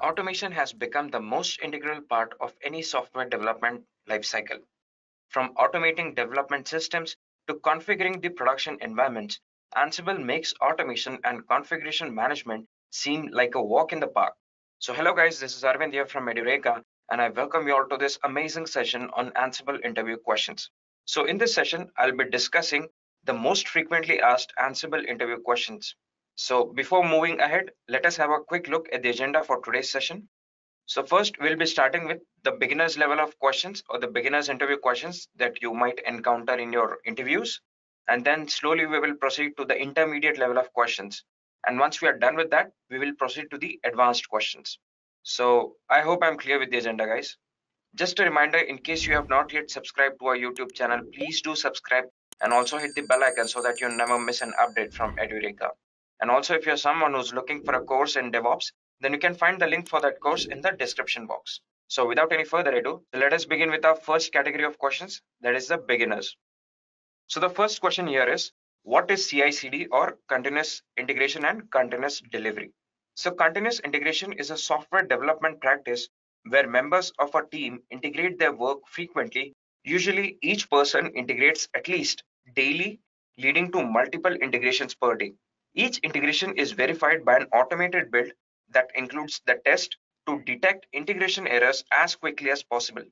automation has become the most integral part of any software development lifecycle. From automating development systems to configuring the production environments, Ansible makes automation and configuration management seem like a walk in the park. So hello guys, this is Arvind here from Edureka and I welcome you all to this amazing session on Ansible interview questions. So in this session, I'll be discussing the most frequently asked Ansible interview questions. So before moving ahead, let us have a quick look at the agenda for today's session. So first, we'll be starting with the beginner's level of questions or the beginner's interview questions that you might encounter in your interviews. And then slowly we will proceed to the intermediate level of questions. And once we are done with that, we will proceed to the advanced questions. So I hope I'm clear with the agenda, guys. Just a reminder, in case you have not yet subscribed to our YouTube channel, please do subscribe and also hit the bell icon so that you never miss an update from Edureka. And also, if you're someone who's looking for a course in DevOps, then you can find the link for that course in the description box. So without any further ado, let us begin with our first category of questions, that is the beginners. So the first question here is, what is CI/CD or continuous integration and continuous delivery? So continuous integration is a software development practice where members of a team integrate their work frequently. Usually each person integrates at least daily, leading to multiple integrations per day. Each integration is verified by an automated build that includes the test to detect integration errors as quickly as possible.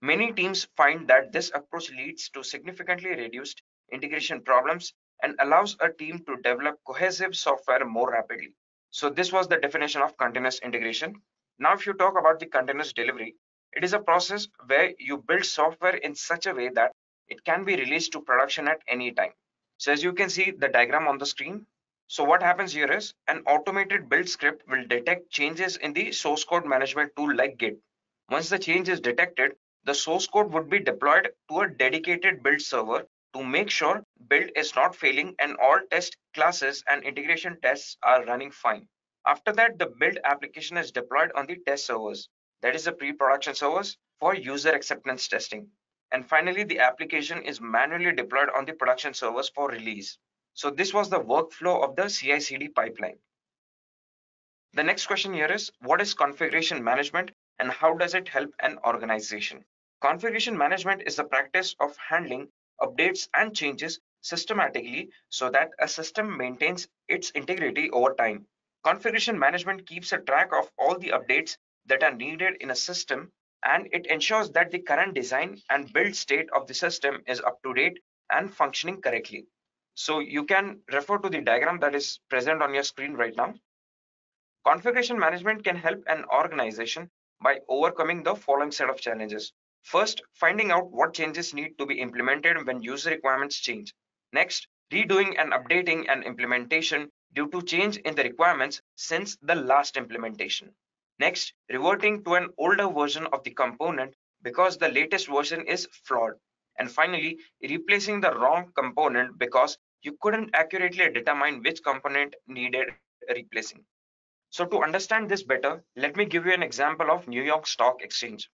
Many teams find that this approach leads to significantly reduced integration problems and allows a team to develop cohesive software more rapidly. So this was the definition of continuous integration. Now, if you talk about the continuous delivery, it is a process where you build software in such a way that it can be released to production at any time. So as you can see the diagram on the screen, so what happens here is an automated build script will detect changes in the source code management tool like Git. Once the change is detected, the source code would be deployed to a dedicated build server to make sure build is not failing and all test classes and integration tests are running fine. After that, the build application is deployed on the test servers, that is the pre-production servers for user acceptance testing. And finally, the application is manually deployed on the production servers for release. So this was the workflow of the CI/CD pipeline. The next question here is, what is configuration management and how does it help an organization? Configuration management is the practice of handling updates and changes systematically so that a system maintains its integrity over time. Configuration management keeps a track of all the updates that are needed in a system and it ensures that the current design and build state of the system is up to date and functioning correctly. So you can refer to the diagram that is present on your screen right now. Configuration management can help an organization by overcoming the following set of challenges. First, finding out what changes need to be implemented when user requirements change. Next, redoing and updating an implementation due to change in the requirements since the last implementation. Next, reverting to an older version of the component because the latest version is flawed. And finally, replacing the wrong component because you couldn't accurately determine which component needed replacing. So to understand this better, let me give you an example of New York Stock Exchange.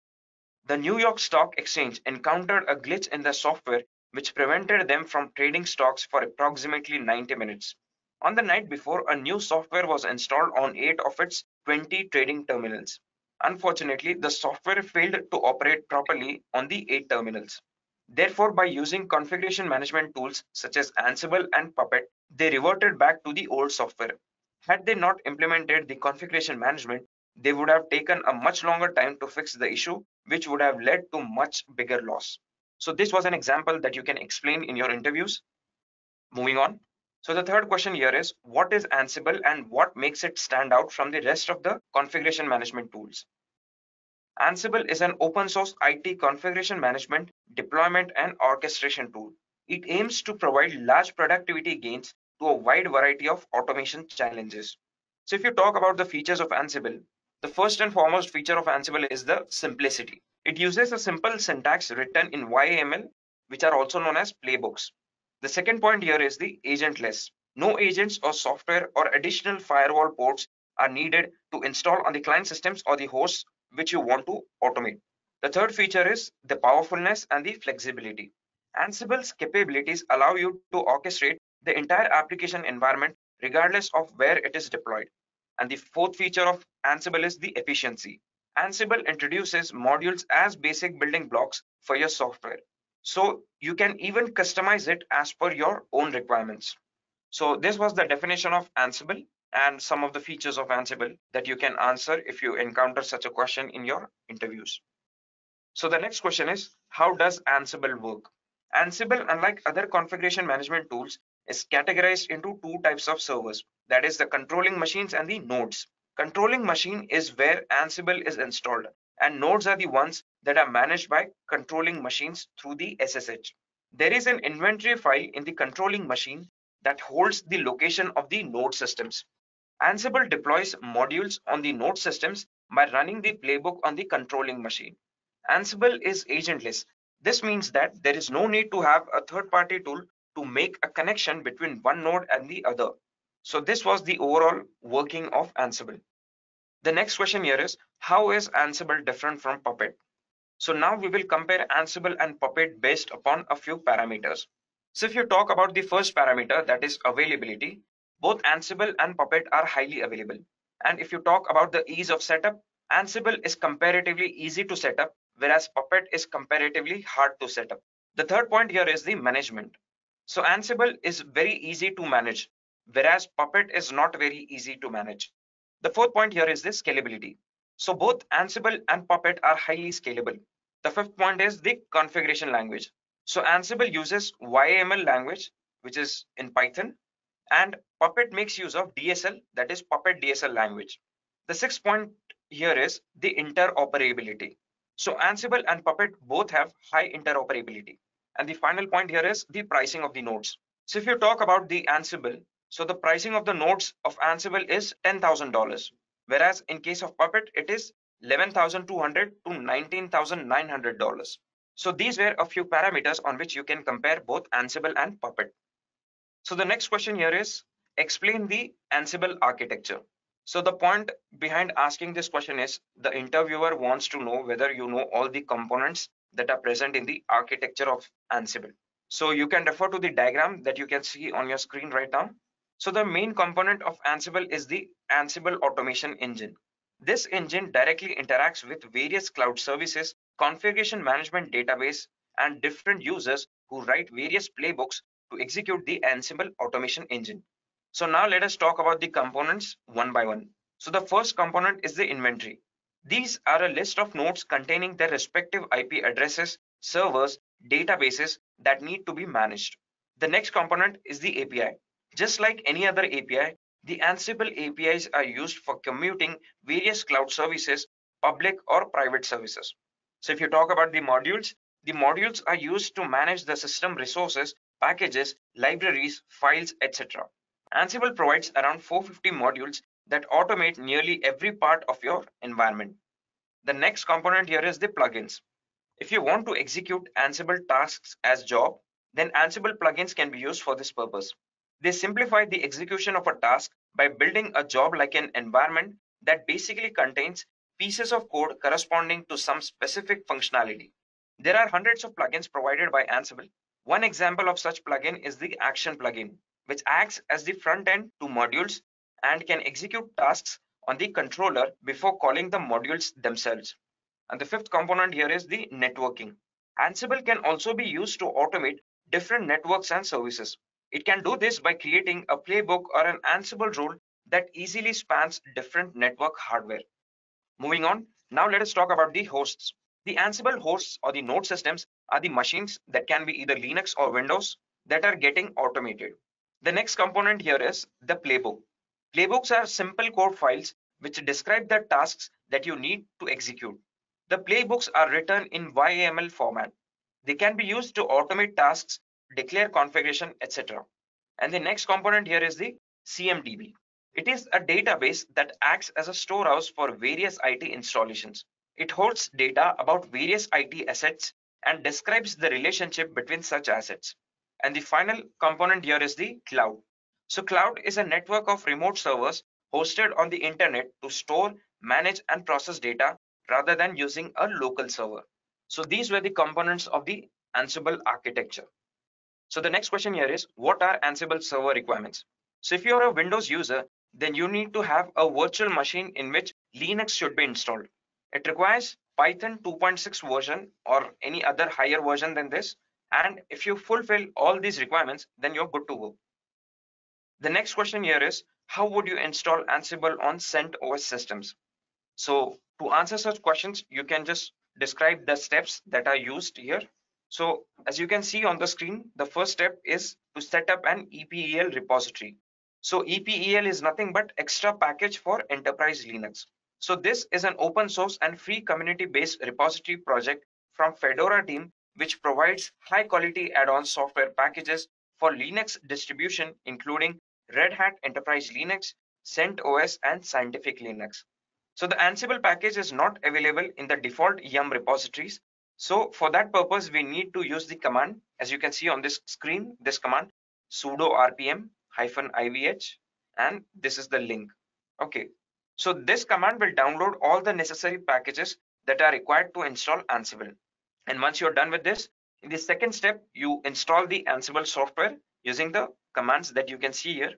The New York Stock Exchange encountered a glitch in the software which prevented them from trading stocks for approximately 90 minutes. On the night before, a new software was installed on 8 of its 20 trading terminals. Unfortunately, the software failed to operate properly on the 8 terminals. Therefore, by using configuration management tools such as Ansible and Puppet, they reverted back to the old software. Had they not implemented the configuration management, they would have taken a much longer time to fix the issue, which would have led to much bigger loss. So this was an example that you can explain in your interviews. Moving on. So the third question here is, what is Ansible and what makes it stand out from the rest of the configuration management tools? Ansible is an open source IT configuration management, deployment, and orchestration tool. It aims to provide large productivity gains to a wide variety of automation challenges. So if you talk about the features of Ansible, the first and foremost feature of Ansible is the simplicity. It uses a simple syntax written in YAML, which are also known as playbooks. The second point here is the agentless. No agents or software or additional firewall ports are needed to install on the client systems or the hosts which you want to automate. The third feature is the powerfulness and the flexibility. Ansible's capabilities allow you to orchestrate the entire application environment regardless of where it is deployed. And the fourth feature of Ansible is the efficiency. Ansible introduces modules as basic building blocks for your software. So you can even customize it as per your own requirements. So this was the definition of Ansible and some of the features of Ansible that you can answer if you encounter such a question in your interviews. So the next question is, how does Ansible work? Ansible, unlike other configuration management tools, is categorized into two types of servers. That is the controlling machines and the nodes. Controlling machine is where Ansible is installed and nodes are the ones that are managed by controlling machines through the SSH. There is an inventory file in the controlling machine that holds the location of the node systems. Ansible deploys modules on the node systems by running the playbook on the controlling machine. Ansible is agentless. This means that there is no need to have a third-party tool to make a connection between one node and the other. So this was the overall working of Ansible. The next question here is, how is Ansible different from Puppet? So now we will compare Ansible and Puppet based upon a few parameters. So if you talk about the first parameter, that is availability, both Ansible and Puppet are highly available. And if you talk about the ease of setup, Ansible is comparatively easy to set up, whereas Puppet is comparatively hard to set up. The third point here is the management. So Ansible is very easy to manage, whereas Puppet is not very easy to manage. The fourth point here is the scalability. So both Ansible and Puppet are highly scalable. The fifth point is the configuration language. So Ansible uses YAML language, which is in Python, and Puppet makes use of DSL, that is Puppet DSL language. The sixth point here is the interoperability. So Ansible and Puppet both have high interoperability. And the final point here is the pricing of the nodes. So if you talk about the Ansible, so the pricing of the nodes of Ansible is $10,000, whereas in case of Puppet, it is 11,200 to $19,900. So these were a few parameters on which you can compare both Ansible and Puppet. So the next question here is explain the Ansible architecture. So the point behind asking this question is the interviewer wants to know whether you know all the components that are present in the architecture of Ansible. So you can refer to the diagram that you can see on your screen right now. So the main component of Ansible is the Ansible automation engine. This engine directly interacts with various cloud services, configuration management database, and different users who write various playbooks to execute the Ansible automation engine. So now let us talk about the components one by one. So the first component is the inventory. These are a list of nodes containing their respective IP addresses, servers, databases that need to be managed. The next component is the API. Just like any other API, the Ansible APIs are used for commuting various cloud services, public or private services. So if you talk about the modules, the modules are used to manage the system resources, packages, libraries, files, etc. Ansible provides around 450 modules that automate nearly every part of your environment. The next component here is the plugins. If you want to execute Ansible tasks as job, then Ansible plugins can be used for this purpose. They simplify the execution of a task by building a job like an environment that basically contains pieces of code corresponding to some specific functionality. There are hundreds of plugins provided by Ansible. One example of such plugin is the Action plugin, which acts as the front end to modules and can execute tasks on the controller before calling the modules themselves. And the fifth component here is the networking. Ansible can also be used to automate different networks and services. It can do this by creating a playbook or an Ansible rule that easily spans different network hardware. Moving on, now let us talk about the hosts. The Ansible hosts or the node systems are the machines that can be either Linux or Windows that are getting automated. The next component here is the playbook. Playbooks are simple code files which describe the tasks that you need to execute. The playbooks are written in YAML format. They can be used to automate tasks declare configuration, etc. And the next component here is the CMDB. It is a database that acts as a storehouse for various IT installations. It holds data about various IT assets and describes the relationship between such assets. And the final component here is the cloud. So cloud is a network of remote servers hosted on the internet to store, manage and process data rather than using a local server. So these were the components of the Ansible architecture. So the next question here is what are Ansible server requirements? So if you're a Windows user, then you need to have a virtual machine in which Linux should be installed. It requires Python 2.6 version or any other higher version than this. And if you fulfill all these requirements, then you're good to go. The next question here is, how would you install Ansible on CentOS systems? So to answer such questions, you can just describe the steps that are used here. So as you can see on the screen, the first step is to set up an EPEL repository. So EPEL is nothing but extra package for enterprise Linux. So this is an open source and free community based repository project from Fedora team, which provides high quality add-on software packages for Linux distribution, including Red Hat Enterprise Linux, CentOS, and Scientific Linux. So the Ansible package is not available in the default yum repositories. So for that purpose, we need to use the command, as you can see on this screen, this command, sudo rpm hyphen ivh, and this is the link. Okay, so this command will download all the necessary packages that are required to install Ansible. And once you're done with this, in the second step, you install the Ansible software using the commands that you can see here,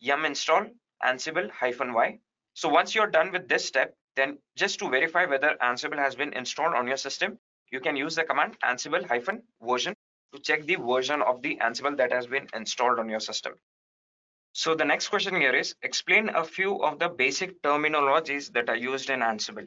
yum install ansible hyphen y. So once you're done with this step, then just to verify whether Ansible has been installed on your system, you can use the command ansible hyphen version to check the version of the Ansible that has been installed on your system. So the next question here is explain a few of the basic terminologies that are used in Ansible.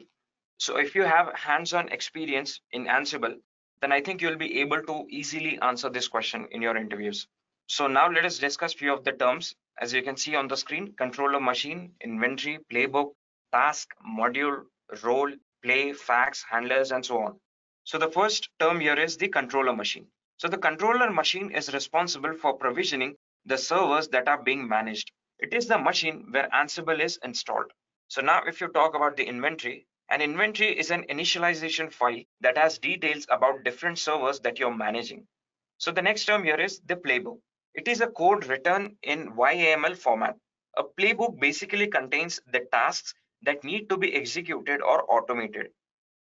So if you have hands-on experience in Ansible, then I think you'll be able to easily answer this question in your interviews. So now let us discuss few of the terms. As you can see on the screen, controller machine, inventory, playbook, task, module, role, play, facts, handlers, and so on. So the first term here is the controller machine. So the controller machine is responsible for provisioning the servers that are being managed. It is the machine where Ansible is installed. So now if you talk about the inventory, an inventory is an initialization file that has details about different servers that you're managing. So the next term here is the playbook. It is a code written in YAML format. A playbook basically contains the tasks that need to be executed or automated.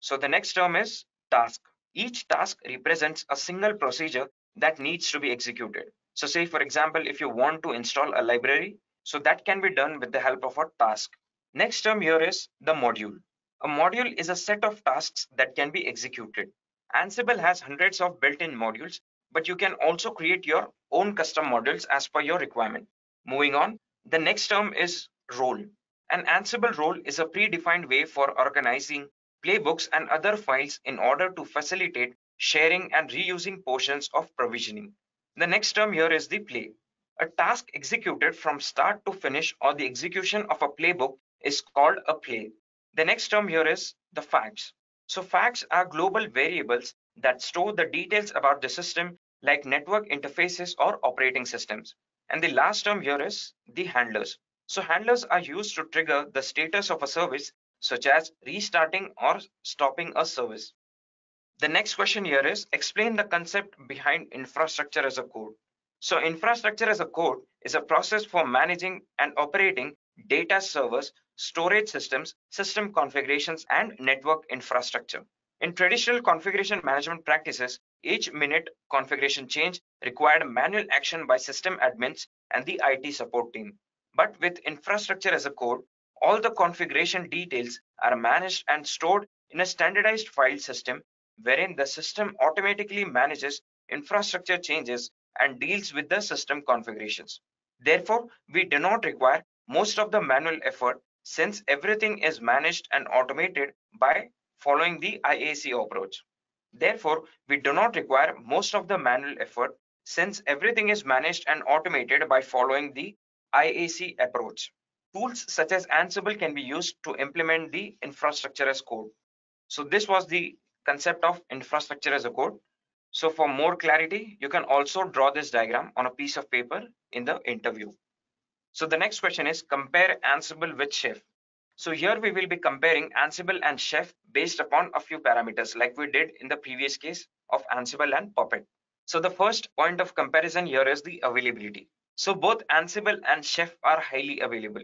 So the next term is task. Each task represents a single procedure that needs to be executed. So say for example, if you want to install a library, so that can be done with the help of a task. Next term here is the module. A module is a set of tasks that can be executed. Ansible has hundreds of built-in modules but you can also create your own custom modules as per your requirement. Moving on, the next term is role. An Ansible role is a predefined way for organizing playbooks and other files in order to facilitate sharing and reusing portions of provisioning. The next term here is the play. A task executed from start to finish or the execution of a playbook is called a play. The next term here is the facts. So facts are global variables that store the details about the system like network interfaces or operating systems. And the last term here is the handlers. So handlers are used to trigger the status of a service such as restarting or stopping a service. The next question here is explain the concept behind infrastructure as a code. So infrastructure as a code is a process for managing and operating data servers, storage systems, system configurations, and network infrastructure. In traditional configuration management practices, each minute configuration change required manual action by system admins and the IT support team. But with infrastructure as a code, all the configuration details are managed and stored in a standardized file system wherein the system automatically manages infrastructure changes and deals with the system configurations. Therefore, we do not require most of the manual effort since everything is managed and automated by following the IAC approach. Therefore, we do not require most of the manual effort since everything is managed and automated by following the IAC approach. Tools such as Ansible can be used to implement the infrastructure as code. So this was the concept of infrastructure as a code. So for more clarity, you can also draw this diagram on a piece of paper in the interview. So the next question is compare Ansible with Chef. So here we will be comparing Ansible and Chef based upon a few parameters like we did in the previous case of Ansible and Puppet. So the first point of comparison here is the availability. So both Ansible and Chef are highly available.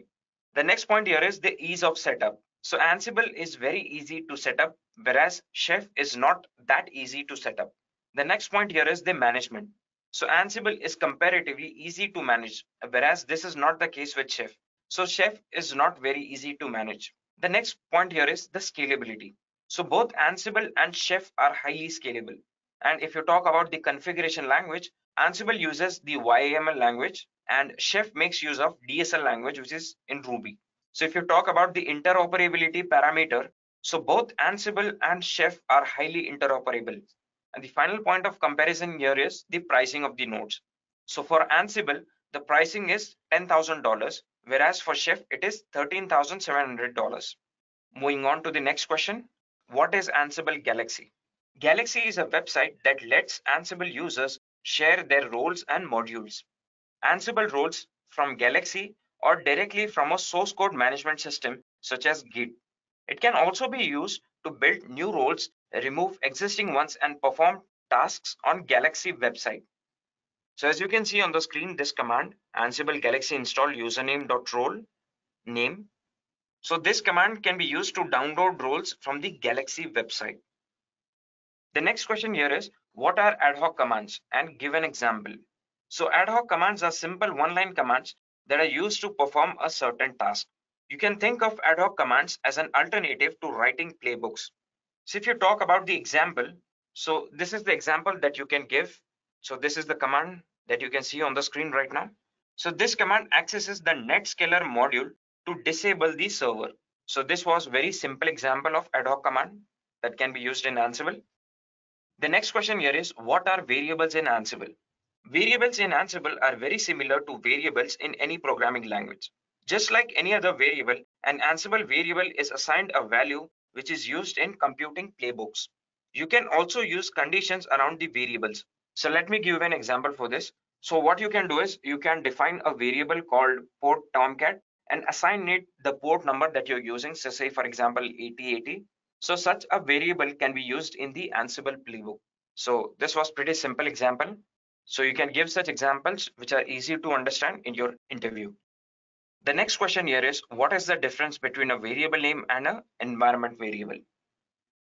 The next point here is the ease of setup. So Ansible is very easy to set up, whereas Chef is not that easy to set up. The next point here is the management. So Ansible is comparatively easy to manage, whereas this is not the case with Chef. So Chef is not very easy to manage. The next point here is the scalability. So both Ansible and Chef are highly scalable. And if you talk about the configuration language, Ansible uses the YAML language and Chef makes use of DSL language, which is in Ruby. So if you talk about the interoperability parameter, so both Ansible and Chef are highly interoperable. And the final point of comparison here is the pricing of the nodes. So for Ansible, the pricing is $10,000, whereas for Chef, it is $13,700. Moving on to the next question. What is Ansible Galaxy? Galaxy is a website that lets Ansible users share their roles and modules. Ansible roles from Galaxy or directly from a source code management system such as Git. It can also be used to build new roles, remove existing ones, and perform tasks on Galaxy website. So as you can see on the screen, this command Ansible Galaxy install username.role name. So this command can be used to download roles from the Galaxy website. The next question here is what are ad hoc commands and give an example. So ad hoc commands are simple one-line commands that are used to perform a certain task. You can think of ad hoc commands as an alternative to writing playbooks. So if you talk about the example, so this is the example that you can give. So this is the command that you can see on the screen right now. So this command accesses the netscaler module to disable the server. So this was very simple example of ad hoc command that can be used in Ansible. The next question here is what are variables in Ansible? Variables in Ansible are very similar to variables in any programming language. Just like any other variable, an Ansible variable is assigned a value which is used in computing playbooks. You can also use conditions around the variables. So let me give you an example for this. So what you can do is you can define a variable called port tomcat and assign it the port number that you're using. So say for example 8080. So such a variable can be used in the Ansible playbook. So this was pretty simple example. So you can give such examples which are easy to understand in your interview. The next question here is what is the difference between a variable name and an environment variable?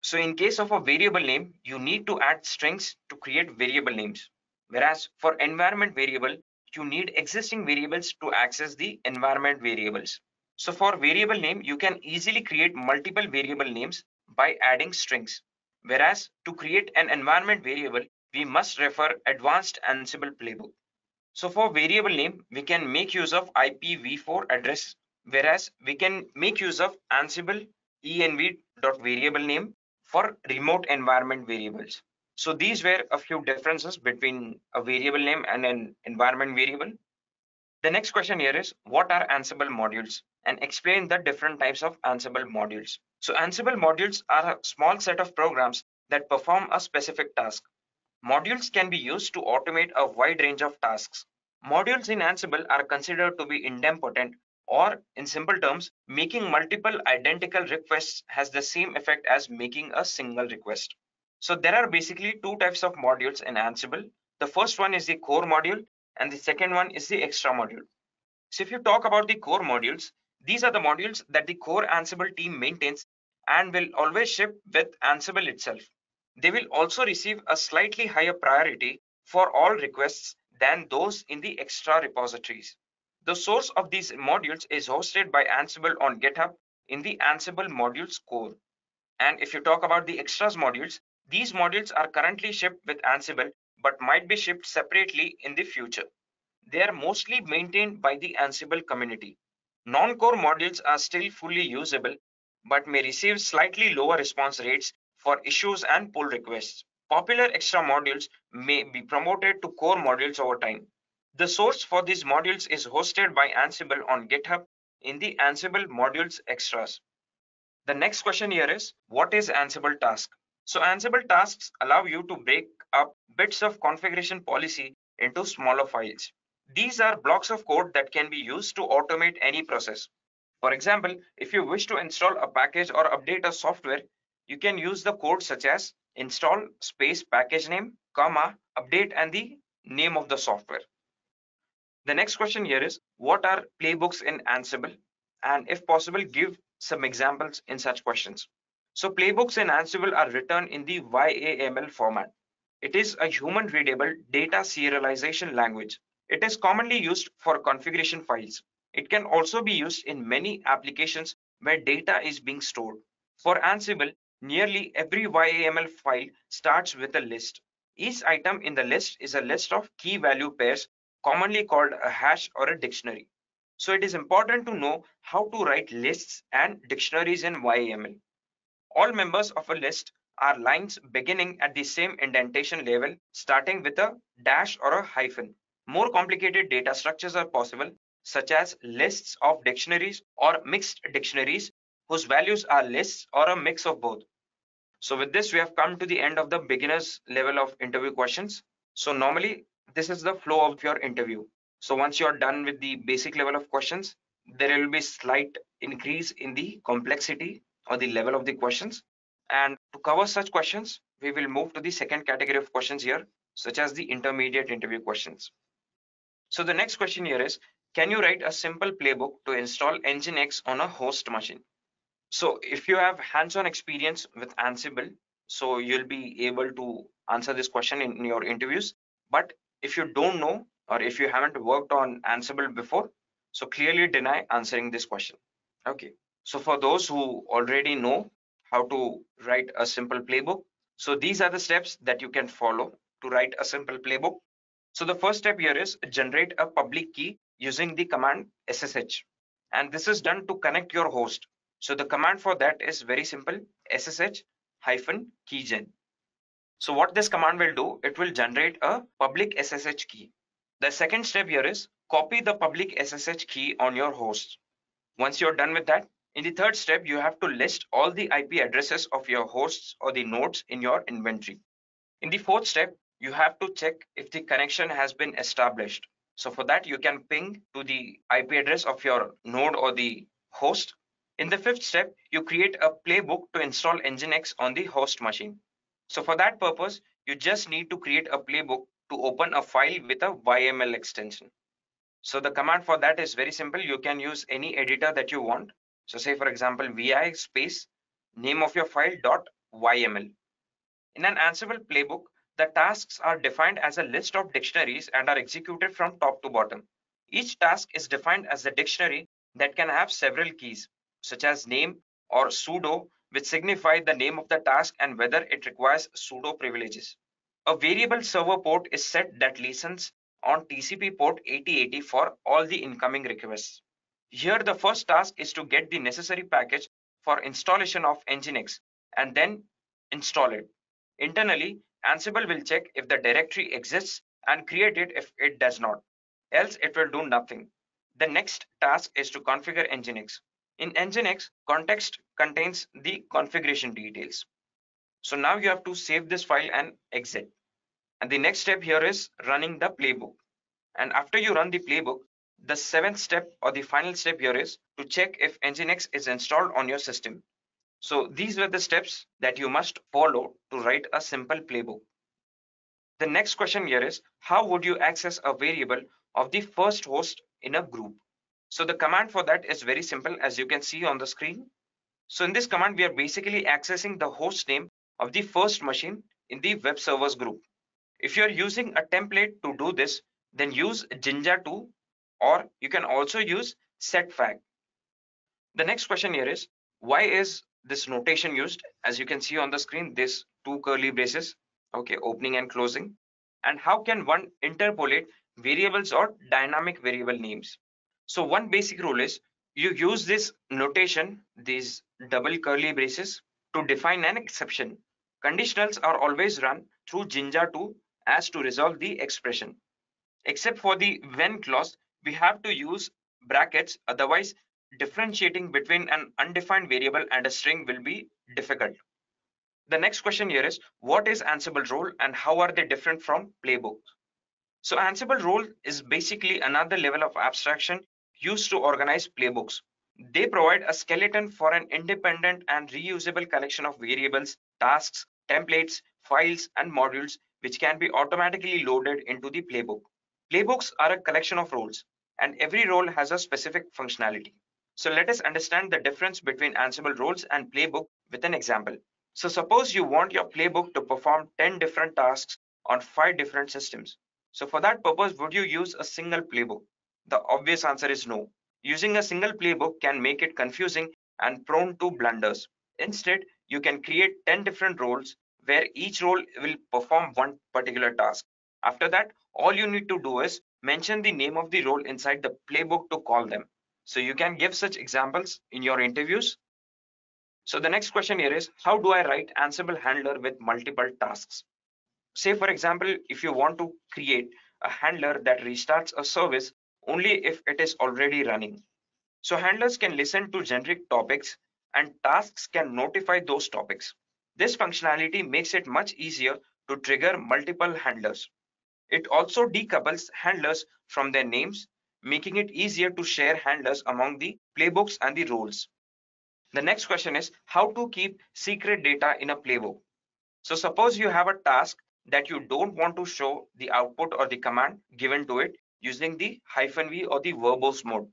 So in case of a variable name, you need to add strings to create variable names. Whereas for environment variable, you need existing variables to access the environment variables. So for variable name, you can easily create multiple variable names by adding strings. Whereas to create an environment variable, we must refer advanced Ansible playbook. So for variable name, we can make use of IPv4 address, whereas we can make use of Ansible env.variable name for remote environment variables. So these were a few differences between a variable name and an environment variable. The next question here is what are Ansible modules and explain the different types of Ansible modules. So Ansible modules are a small set of programs that perform a specific task. Modules can be used to automate a wide range of tasks. Modules in Ansible are considered to be idempotent or in simple terms, making multiple identical requests has the same effect as making a single request. So there are basically two types of modules in Ansible. The first one is the core module and the second one is the extra module. So if you talk about the core modules, these are the modules that the core Ansible team maintains and will always ship with Ansible itself. They will also receive a slightly higher priority for all requests than those in the extra repositories. The source of these modules is hosted by Ansible on GitHub in the Ansible modules core. And if you talk about the extras modules, these modules are currently shipped with Ansible but might be shipped separately in the future. They are mostly maintained by the Ansible community. Non-core modules are still fully usable but may receive slightly lower response rates for issues and pull requests. Popular extra modules may be promoted to core modules over time. The source for these modules is hosted by Ansible on GitHub in the Ansible modules extras. The next question here is, what is Ansible task? So Ansible tasks allow you to break up bits of configuration policy into smaller files. These are blocks of code that can be used to automate any process. For example, if you wish to install a package or update a software, you can use the code such as install space package name, comma, update and the name of the software. The next question here is what are playbooks in Ansible? And if possible, give some examples in such questions. So playbooks in Ansible are written in the YAML format. It is a human readable data serialization language. It is commonly used for configuration files. It can also be used in many applications where data is being stored. For Ansible, nearly every YAML file starts with a list. Each item in the list is a list of key value pairs, commonly called a hash or a dictionary. So it is important to know how to write lists and dictionaries in YAML. All members of a list are lines beginning at the same indentation level, starting with a dash or a hyphen. More complicated data structures are possible, such as lists of dictionaries or mixed dictionaries whose values are lists or a mix of both. So with this, we have come to the end of the beginner's level of interview questions. So normally, this is the flow of your interview. So once you're done with the basic level of questions, there will be slight increase in the complexity or the level of the questions. And to cover such questions, we will move to the second category of questions here, such as the intermediate interview questions. So the next question here is, can you write a simple playbook to install Nginx on a host machine? So if you have hands-on experience with Ansible, so you'll be able to answer this question in your interviews. But if you don't know, or if you haven't worked on Ansible before, so clearly deny answering this question. Okay. So for those who already know how to write a simple playbook, so these are the steps that you can follow to write a simple playbook. So the first step here is generate a public key using the command SSH. And this is done to connect your host. So the command for that is very simple, SSH hyphen keygen. So what this command will do, it will generate a public SSH key. The second step here is copy the public SSH key on your host. Once you're done with that, in the third step, you have to list all the IP addresses of your hosts or the nodes in your inventory. In the fourth step, you have to check if the connection has been established. So for that, you can ping to the IP address of your node or the host. In the fifth step, you create a playbook to install Nginx on the host machine. So for that purpose, you just need to create a playbook to open a file with a YML extension. So the command for that is very simple. You can use any editor that you want. So say for example, vi space name of your file dot YML. In an Ansible playbook, the tasks are defined as a list of dictionaries and are executed from top to bottom. Each task is defined as a dictionary that can have several keys, such as name or sudo, which signify the name of the task and whether it requires sudo privileges. A variable server port is set that listens on TCP port 8080 for all the incoming requests. Here, the first task is to get the necessary package for installation of Nginx and then install it. Internally, Ansible will check if the directory exists and create it if it does not. Else, it will do nothing. The next task is to configure Nginx. In Nginx, context contains the configuration details. So now you have to save this file and exit. And the next step here is running the playbook. And after you run the playbook, the seventh step or the final step here is to check if Nginx is installed on your system. So these were the steps that you must follow to write a simple playbook. The next question here is, how would you access a variable of the first host in a group? So the command for that is very simple as you can see on the screen. So in this command, we are basically accessing the host name of the first machine in the web servers group. If you're using a template to do this, then use Jinja2 or you can also use set_fact. The next question here is, why is this notation used? As you can see on the screen, this two curly braces, okay, opening and closing. And how can one interpolate variables or dynamic variable names? So one basic rule is you use this notation, these double curly braces to define an exception. Conditionals are always run through Jinja2 as to resolve the expression. Except for the when clause, we have to use brackets, otherwise differentiating between an undefined variable and a string will be difficult. The next question here is, what is Ansible role and how are they different from playbook? So Ansible role is basically another level of abstraction used to organize playbooks. They provide a skeleton for an independent and reusable collection of variables, tasks, templates, files, and modules which can be automatically loaded into the playbook. Playbooks are a collection of roles, and every role has a specific functionality. So let us understand the difference between Ansible roles and playbook with an example. So suppose you want your playbook to perform 10 different tasks on five different systems. So for that purpose, would you use a single playbook? The obvious answer is no. Using a single playbook can make it confusing and prone to blunders. Instead, you can create 10 different roles where each role will perform one particular task. After that, all you need to do is mention the name of the role inside the playbook to call them. So you can give such examples in your interviews. So the next question here is, how do I write Ansible handler with multiple tasks? Say for example, if you want to create a handler that restarts a service only if it is already running. So handlers can listen to generic topics and tasks can notify those topics. This functionality makes it much easier to trigger multiple handlers. It also decouples handlers from their names, making it easier to share handlers among the playbooks and the roles. The next question is how to keep secret data in a playbook. So suppose you have a task that you don't want to show the output or the command given to it using the hyphen V or the verbose mode.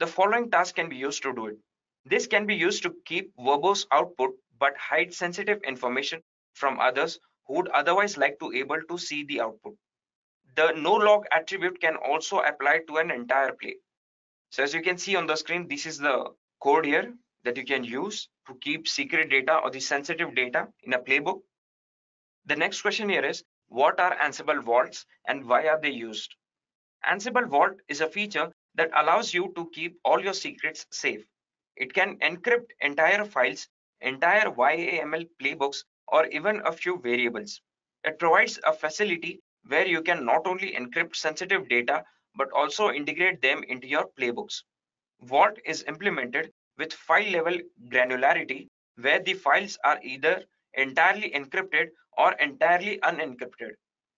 The following task can be used to do it. This can be used to keep verbose output but hide sensitive information from others who would otherwise like to able to see the output. The no log attribute can also apply to an entire play. So as you can see on the screen, this is the code here that you can use to keep secret data or the sensitive data in a playbook. The next question here is, what are Ansible vaults and why are they used? Ansible Vault is a feature that allows you to keep all your secrets safe. It can encrypt entire files, entire YAML playbooks, or even a few variables. It provides a facility where you can not only encrypt sensitive data, but also integrate them into your playbooks. Vault is implemented with file level granularity, where the files are either entirely encrypted or entirely unencrypted.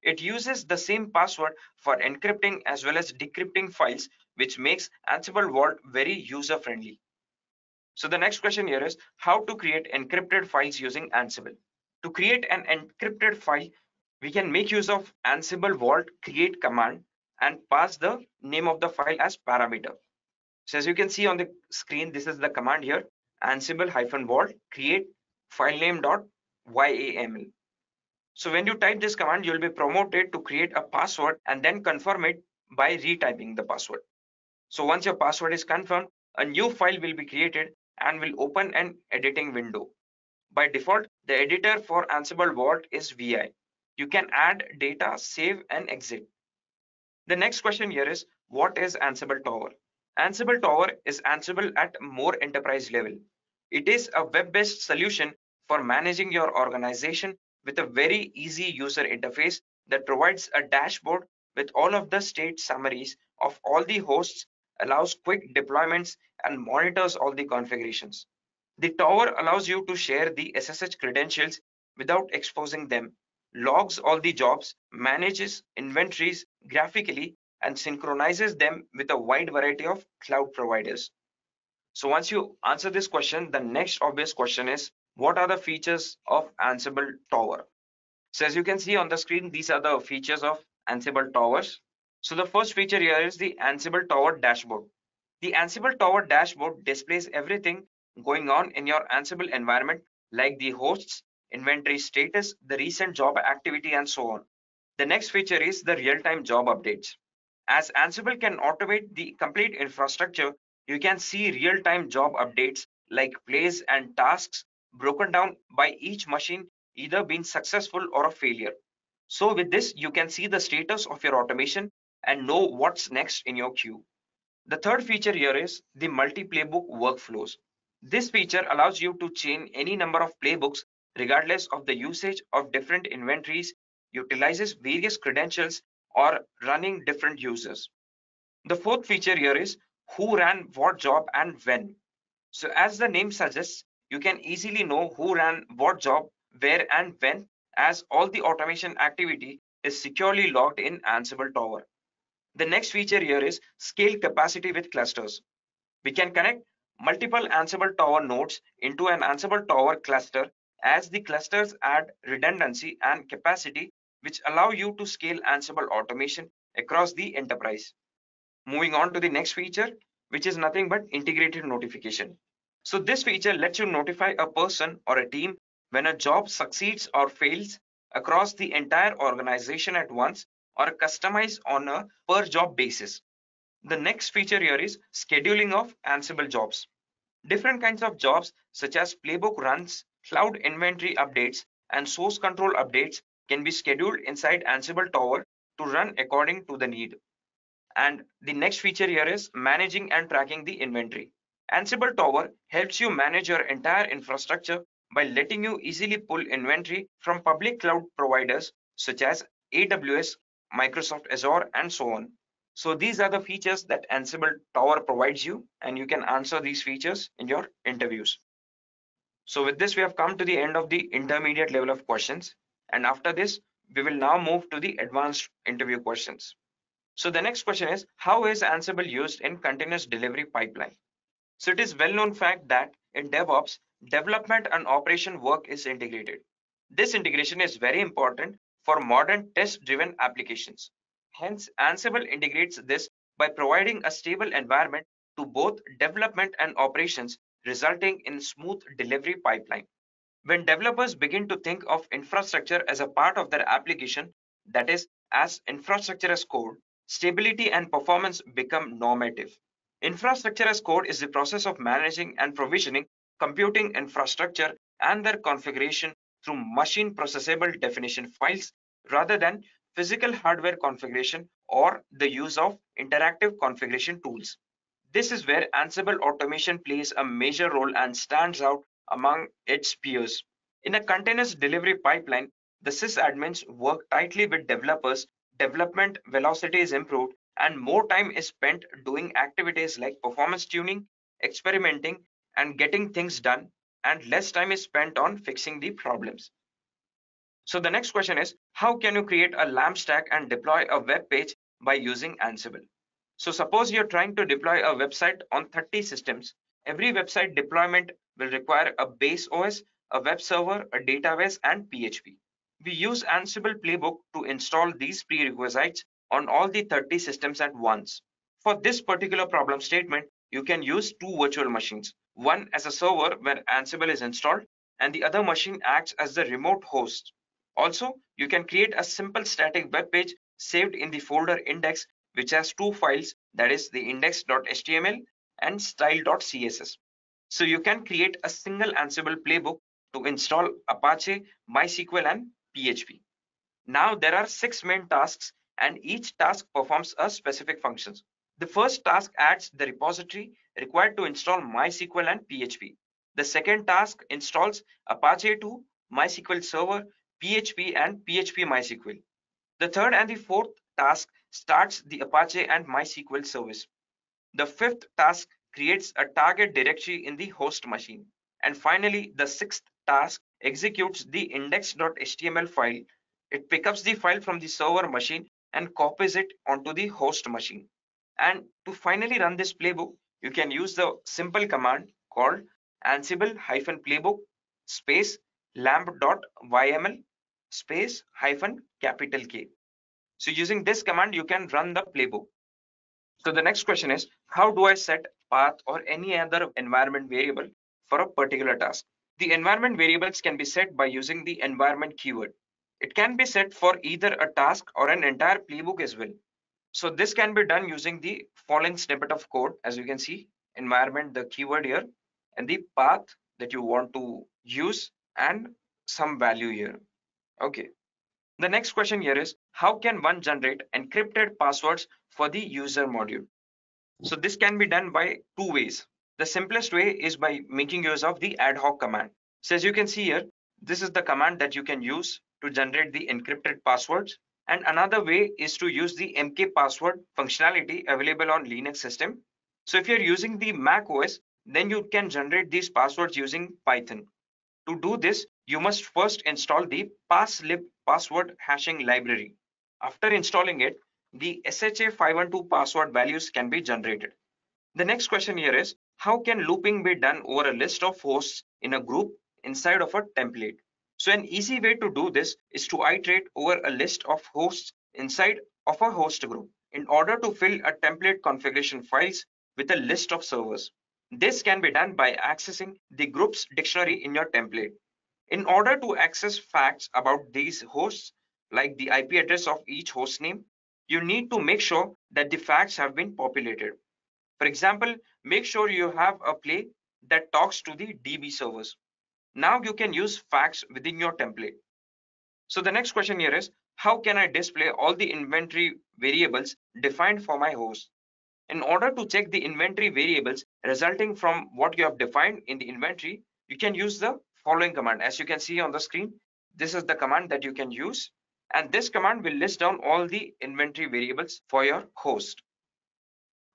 It uses the same password for encrypting as well as decrypting files, which makes Ansible Vault very user friendly. So the next question here is how to create encrypted files using Ansible. To create an encrypted file, we can make use of Ansible Vault create command and pass the name of the file as parameter. So as you can see on the screen, this is the command here, ansible-vault create filename.yaml. So when you type this command, you'll be promoted to create a password and then confirm it by retyping the password. So once your password is confirmed, a new file will be created and will open an editing window. By default, the editor for Ansible Vault is VI. You can add data, save and exit. The next question here is, what is Ansible Tower? Ansible Tower is Ansible at more enterprise level. It is a web-based solution for managing your organization with a very easy user interface that provides a dashboard with all of the state summaries of all the hosts, allows quick deployments, and monitors all the configurations. The tower allows you to share the SSH credentials without exposing them, logs all the jobs, manages inventories graphically, and synchronizes them with a wide variety of cloud providers. So once you answer this question, the next obvious question is, what are the features of Ansible Tower? So as you can see on the screen, these are the features of Ansible Towers. So the first feature here is the Ansible Tower dashboard. The Ansible Tower dashboard displays everything going on in your Ansible environment like the hosts, inventory status, the recent job activity and so on. The next feature is the real-time job updates. As Ansible can automate the complete infrastructure, you can see real-time job updates like plays and tasks broken down by each machine either being successful or a failure. So with this, you can see the status of your automation and know what's next in your queue. The third feature here is the multi-playbook workflows. This feature allows you to chain any number of playbooks regardless of the usage of different inventories, utilizes various credentials or running different users. The fourth feature here is who ran what job and when. So as the name suggests, you can easily know who ran what job, where and when as all the automation activity is securely logged in Ansible Tower. The next feature here is scale capacity with clusters. We can connect multiple Ansible Tower nodes into an Ansible Tower cluster as the clusters add redundancy and capacity which allow you to scale Ansible automation across the enterprise. Moving on to the next feature, which is nothing but integrated notification. So this feature lets you notify a person or a team when a job succeeds or fails across the entire organization at once or customized on a per job basis. The next feature here is scheduling of Ansible jobs. Different kinds of jobs such as playbook runs, cloud inventory updates, and source control updates can be scheduled inside Ansible Tower to run according to the need. And the next feature here is managing and tracking the inventory. Ansible Tower helps you manage your entire infrastructure by letting you easily pull inventory from public cloud providers such as AWS, Microsoft Azure, and so on. So these are the features that Ansible Tower provides you, and you can answer these features in your interviews. So with this, we have come to the end of the intermediate level of questions. And after this, we will now move to the advanced interview questions. So the next question is, how is Ansible used in continuous delivery pipeline? So it is well known fact that in DevOps, development and operation work is integrated. This integration is very important for modern test-driven applications. Hence, Ansible integrates this by providing a stable environment to both development and operations, resulting in smooth delivery pipeline. When developers begin to think of infrastructure as a part of their application, that is, as infrastructure as code, stability and performance become normative. Infrastructure as code is the process of managing and provisioning computing infrastructure and their configuration through machine processable definition files rather than physical hardware configuration or the use of interactive configuration tools. This is where Ansible automation plays a major role and stands out among its peers. In a continuous delivery pipeline, the sysadmins work tightly with developers, development velocity is improved, and more time is spent doing activities like performance tuning, experimenting, and getting things done, and less time is spent on fixing the problems. So the next question is, how can you create a LAMP stack and deploy a web page by using Ansible? So suppose you're trying to deploy a website on 30 systems. Every website deployment will require a base OS, a web server, a database, and PHP. We use Ansible Playbook to install these prerequisites on all the 30 systems at once. For this particular problem statement, you can use two virtual machines, one as a server where Ansible is installed, and the other machine acts as the remote host. Also, you can create a simple static web page saved in the folder index, which has two files, that is the index.html and style.css. So you can create a single Ansible playbook to install Apache, MySQL, and PHP. Now there are six main tasks and each task performs a specific functions. The first task adds the repository required to install MySQL and PHP. The second task installs Apache 2, MySQL Server, PHP and PHP MySQL. The third and the fourth task starts the Apache and MySQL service. The fifth task creates a target directory in the host machine. And finally, the sixth task executes the index.html file. It picks up the file from the server machine and copies it onto the host machine. And to finally run this playbook, you can use the simple command called ansible hyphen playbook space lamp.yml space hyphen capital K. So using this command, you can run the playbook. So the next question is, how do I set path or any other environment variable for a particular task? The environment variables can be set by using the environment keyword. It can be set for either a task or an entire playbook as well. So this can be done using the following snippet of code. As you can see, environment, the keyword here, and the path that you want to use and some value here. Okay. The next question here is, how can one generate encrypted passwords for the user module? So this can be done by two ways. The simplest way is by making use of the ad hoc command. So as you can see here, this is the command that you can use to generate the encrypted passwords. And another way is to use the MK password functionality available on Linux system. So if you're using the Mac OS, then you can generate these passwords using Python. To do this, you must first install the passlib password hashing library. After installing it, the SHA-512 password values can be generated. The next question here is, how can looping be done over a list of hosts in a group inside of a template? So an easy way to do this is to iterate over a list of hosts inside of a host group in order to fill a template configuration files with a list of servers. This can be done by accessing the groups dictionary in your template. In order to access facts about these hosts, like the IP address of each host name, you need to make sure that the facts have been populated. For example, make sure you have a play that talks to the DB servers. Now you can use facts within your template. So the next question here is, how can I display all the inventory variables defined for my host? In order to check the inventory variables resulting from what you have defined in the inventory, you can use the following command. As you can see on the screen, this is the command that you can use. And this command will list down all the inventory variables for your host.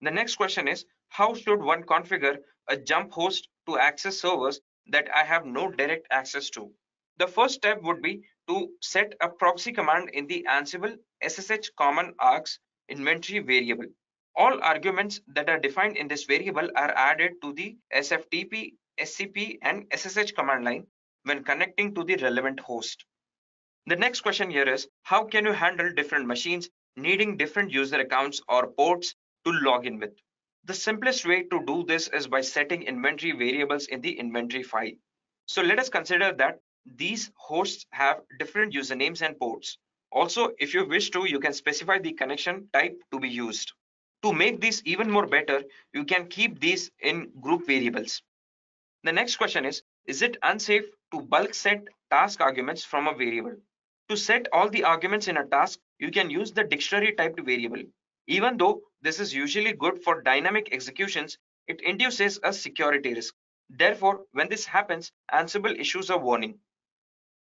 The next question is, how should one configure a jump host to access servers that I have no direct access to? The first step would be to set a proxy command in the Ansible SSH common args inventory variable. All arguments that are defined in this variable are added to the SFTP, SCP, and SSH command line when connecting to the relevant host. The next question here is, how can you handle different machines needing different user accounts or ports to log in with? The simplest way to do this is by setting inventory variables in the inventory file. So let us consider that these hosts have different usernames and ports. Also, if you wish to, you can specify the connection type to be used. To make this even more better, you can keep these in group variables. The next question is, is it unsafe to bulk set task arguments from a variable? To set all the arguments in a task, you can use the dictionary typed variable. Even though this is usually good for dynamic executions, it induces a security risk. Therefore, when this happens, Ansible issues a warning.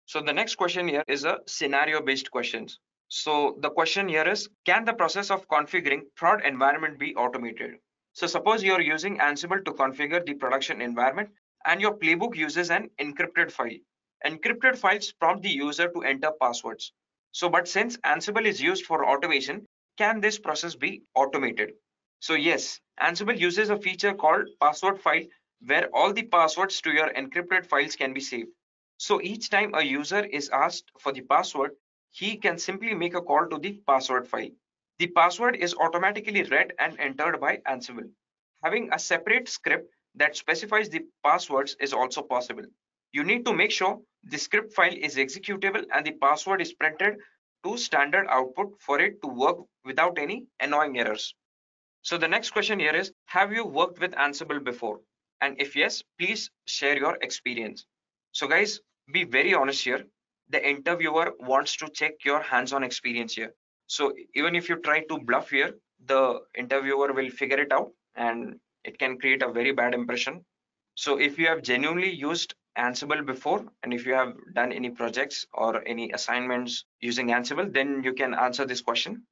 So the next question here is a scenario based questions. So the question here is, can the process of configuring prod environment be automated? So suppose you're using Ansible to configure the production environment and your playbook uses an encrypted file. Encrypted files prompt the user to enter passwords. So, but since Ansible is used for automation, can this process be automated? So yes, Ansible uses a feature called password file where all the passwords to your encrypted files can be saved. So each time a user is asked for the password, he can simply make a call to the password file. The password is automatically read and entered by Ansible. Having a separate script that specifies the passwords is also possible. You need to make sure the script file is executable and the password is printed to standard output for it to work without any annoying errors. So the next question here is, have you worked with Ansible before? And if yes, please share your experience. So guys, be very honest here the interviewer wants to check your hands-on experience here. So even if you try to bluff here, the interviewer will figure it out and it can create a very bad impression. So if you have genuinely used Ansible before, and if you have done any projects or any assignments using Ansible, then you can answer this question.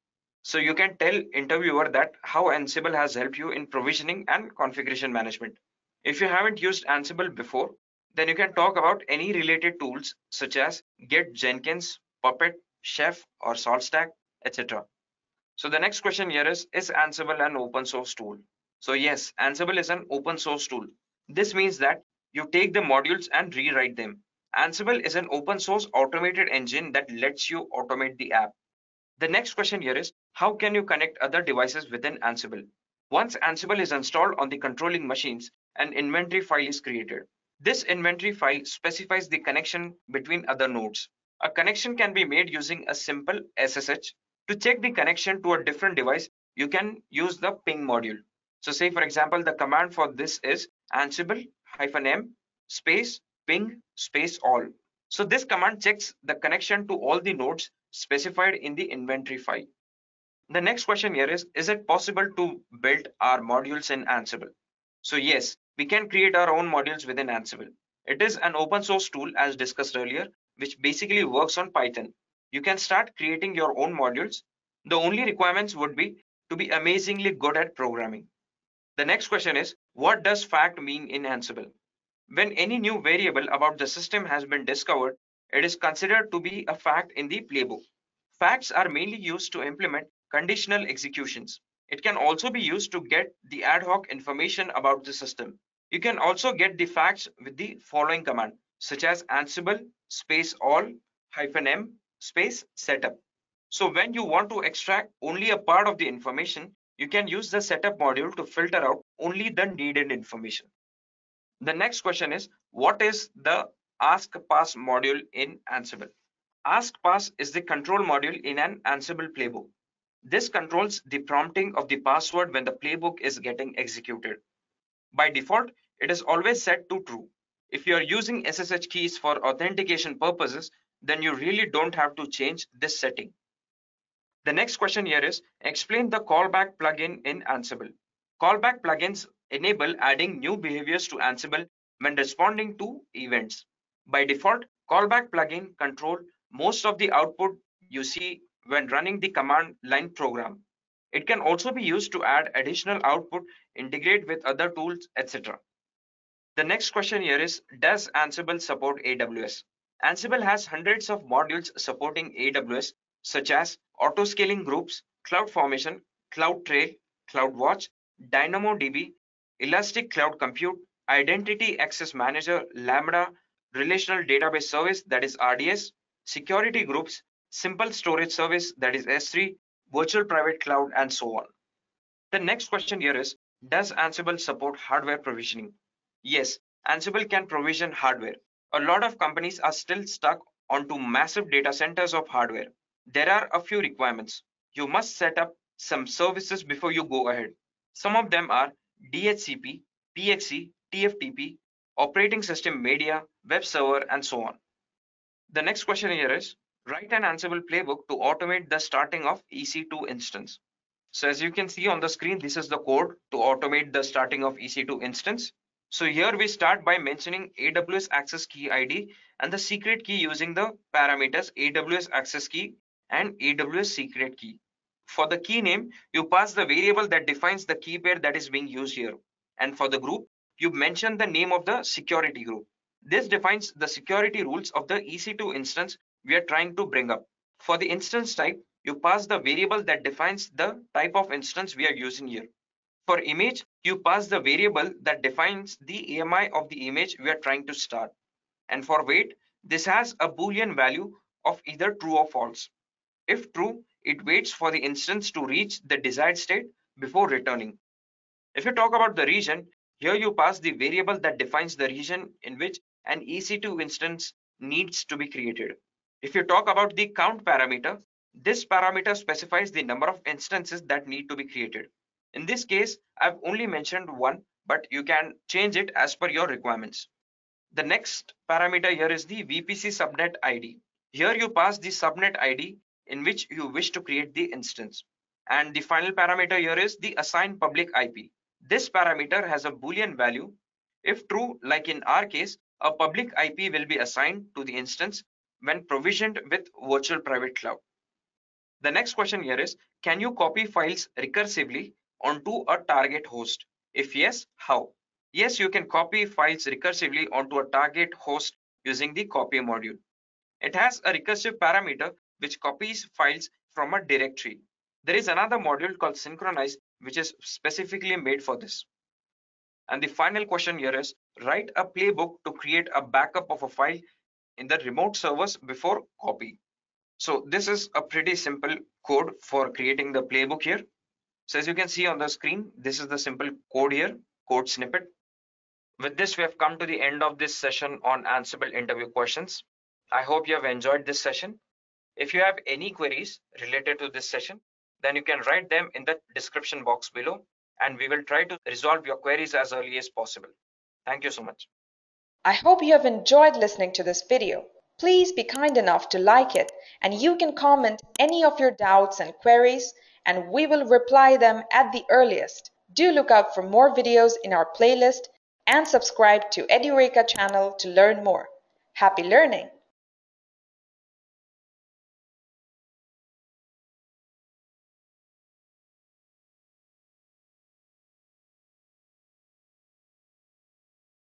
So you can tell interviewer that how Ansible has helped you in provisioning and configuration management. If you haven't used Ansible before, then you can talk about any related tools such as Git, Jenkins, Puppet, Chef, or SaltStack, etc. So the next question here is, is Ansible an open source tool? So yes, Ansible is an open source tool. This means that you take the modules and rewrite them. Ansible is an open source automated engine that lets you automate the app. The next question here is, how can you connect other devices within Ansible? Once Ansible is installed on the controlling machines, an inventory file is created. This inventory file specifies the connection between other nodes. A connection can be made using a simple SSH. To check the connection to a different device, you can use the ping module. So say for example, the command for this is ansible-m space ping space all. So this command checks the connection to all the nodes specified in the inventory file. The next question here is, is it possible to build our modules in Ansible? So yes, we can create our own modules within Ansible. It is an open source tool as discussed earlier, which basically works on Python. You can start creating your own modules. The only requirements would be to be amazingly good at programming. The next question is, what does fact mean in Ansible? When any new variable about the system has been discovered, it is considered to be a fact in the playbook. Facts are mainly used to implement conditional executions. It can also be used to get the ad hoc information about the system. You can also get the facts with the following command, such as Ansible space all hyphen m space setup. So when you want to extract only a part of the information, you can use the setup module to filter out only the needed information. The next question is, what is the ask pass module in Ansible? Ask pass is the control module in an Ansible playbook. This controls the prompting of the password when the playbook is getting executed. By default, it is always set to true. If you are using SSH keys for authentication purposes, then you really don't have to change this setting. The next question here is explain the callback plugin in Ansible. Callback plugins enable adding new behaviors to Ansible when responding to events. By default, callback plugin control most of the output you see when running the command line program. It can also be used to add additional output, integrate with other tools, etc. The next question here is, does Ansible support AWS? Ansible has hundreds of modules supporting AWS, such as auto-scaling groups, CloudFormation, CloudTrail, CloudWatch, DynamoDB, Elastic Cloud Compute, Identity Access Manager, Lambda, Relational Database Service, that is RDS, security groups, simple storage service, that is S3, virtual private cloud, and so on. The next question here is, does Ansible support hardware provisioning? Yes, Ansible can provision hardware. A lot of companies are still stuck onto massive data centers of hardware. There are a few requirements. You must set up some services before you go ahead. Some of them are DHCP, PXE, TFTP, operating system media, web server, and so on. The next question here is, write an Ansible playbook to automate the starting of EC2 instance. So as you can see on the screen, this is the code to automate the starting of EC2 instance. So here we start by mentioning AWS access key ID and the secret key using the parameters AWS access key and AWS secret key. For the key name, you pass the variable that defines the key pair that is being used here. And for the group, you mention the name of the security group. This defines the security rules of the EC2 instance we are trying to bring up. For the instance type, you pass the variable that defines the type of instance we are using here. For image, you pass the variable that defines the AMI of the image we are trying to start. And for wait, this has a boolean value of either true or false. If true, it waits for the instance to reach the desired state before returning. If you talk about the region, here you pass the variable that defines the region in which an EC2 instance needs to be created. If you talk about the count parameter, this parameter specifies the number of instances that need to be created. In this case, I've only mentioned one, but you can change it as per your requirements. The next parameter here is the VPC subnet ID. Here you pass the subnet ID in which you wish to create the instance. And the final parameter here is the assigned public IP. This parameter has a boolean value. If true, like in our case, a public IP will be assigned to the instance when provisioned with virtual private cloud. The next question here is, can you copy files recursively onto a target host? If yes, how? Yes, you can copy files recursively onto a target host using the copy module. It has a recursive parameter which copies files from a directory. There is another module called synchronize which is specifically made for this. And the final question here is write a playbook to create a backup of a file in the remote servers before copy. So this is a pretty simple code for creating the playbook here. So as you can see on the screen, this is the simple code here, code snippet. With this, we have come to the end of this session on Ansible interview questions. I hope you have enjoyed this session. If you have any queries related to this session, then you can write them in the description box below and we will try to resolve your queries as early as possible. Thank you so much. I hope you have enjoyed listening to this video. Please be kind enough to like it and you can comment any of your doubts and queries and we will reply them at the earliest. Do look out for more videos in our playlist and subscribe to Edureka channel to learn more. Happy learning!